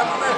Amen.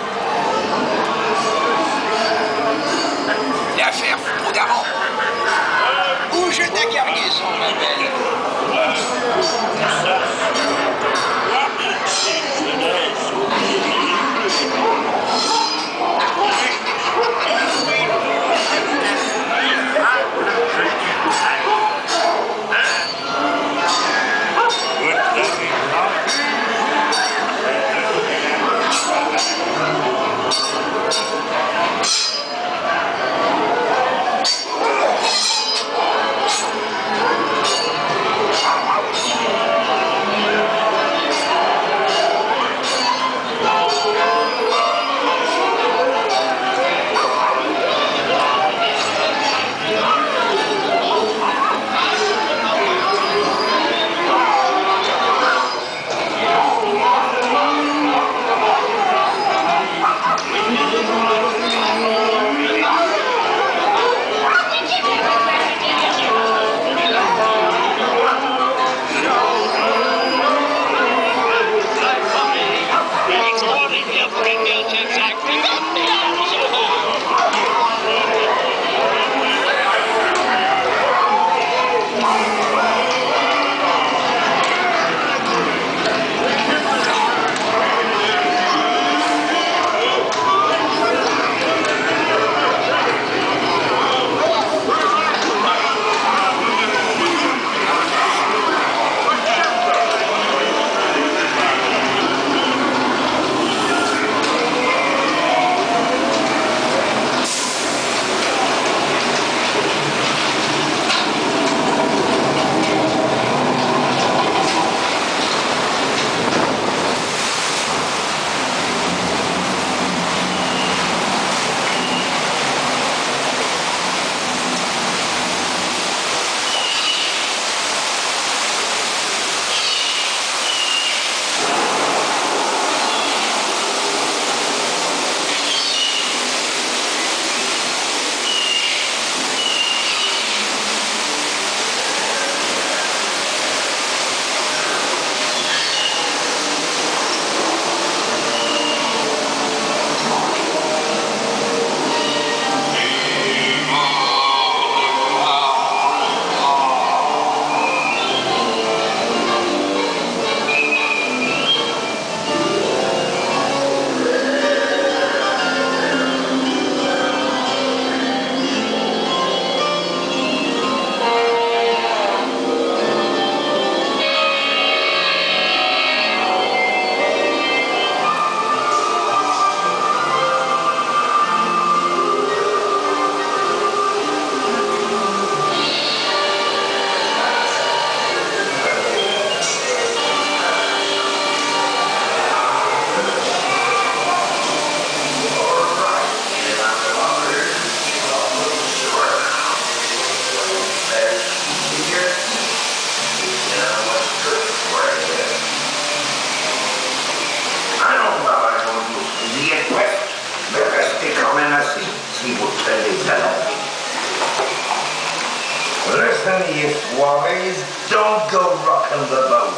You swabbies, don't go rocking the boat.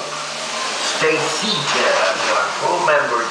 Stay seated until a full member